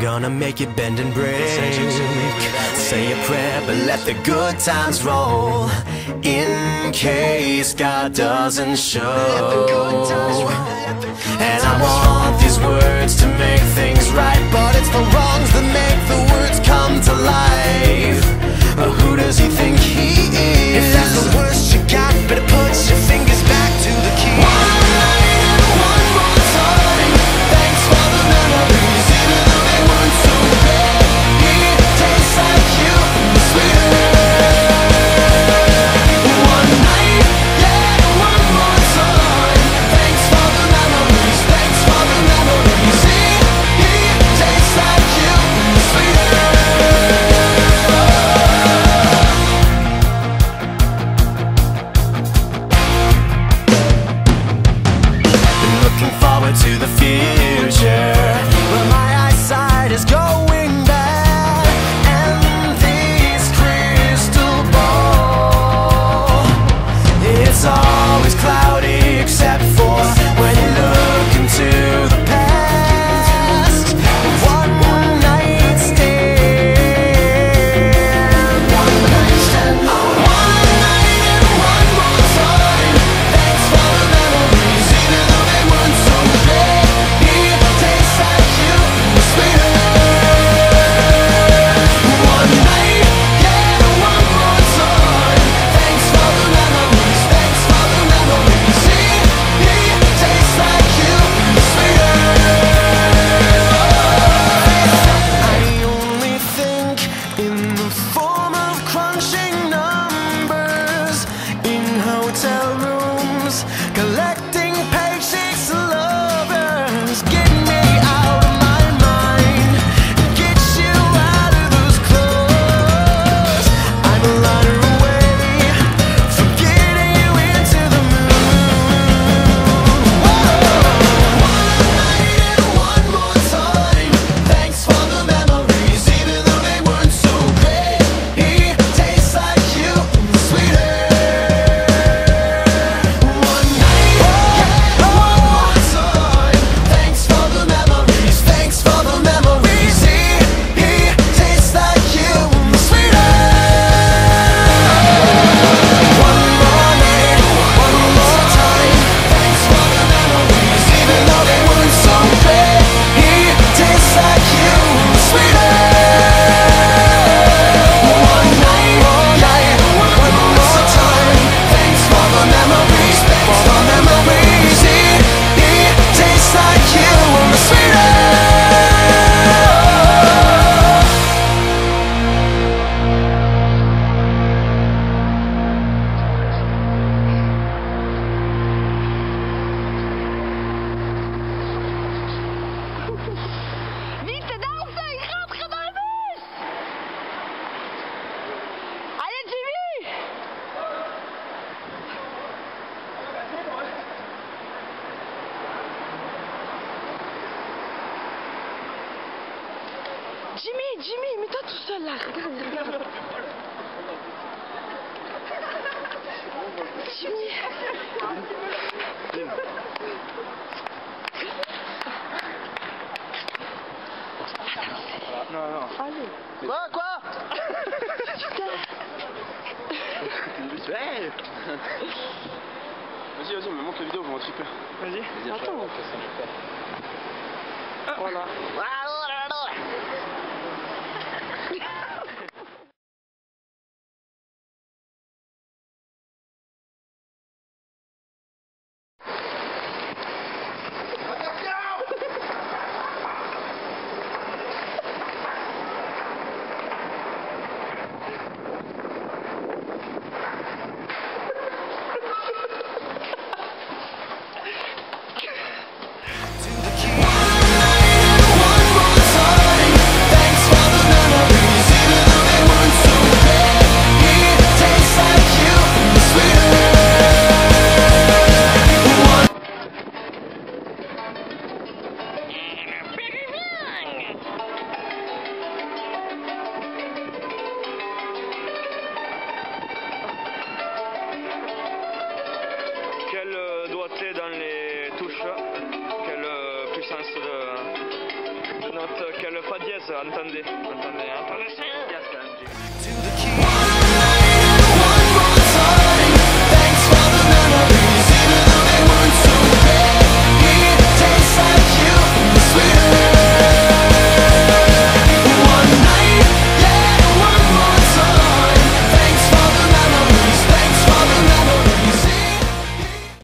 Gonna make it bend and break. Say a prayer, but let the good times roll. In case God doesn't show. And I want these words to make. Jimmy, Jimmy, mais toi tout seul là. Regarde, regarde. Jimmy. Non, non. Allez. Quoi, quoi? Putain. vas-y, vas-y, me montre la vidéo, on va triper. Vas-y. Vas Attends. Voilà. Ah, oh une doigté dans les touches, quelle puissance de, note, quelle fa dièse, entendez, entendez, hein, entendez.